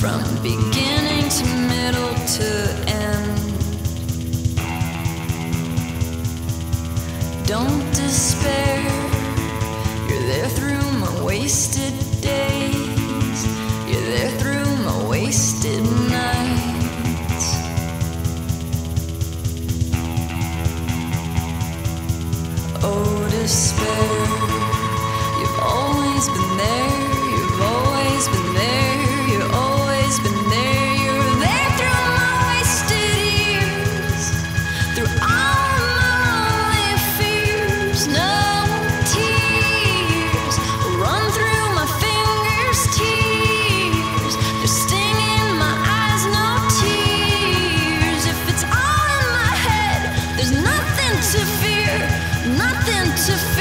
from beginning to middle to end. Don't despair, you're there through my wasted days, you're there through my wasted nights. Oh, despair, you've always been there. nothing to fear.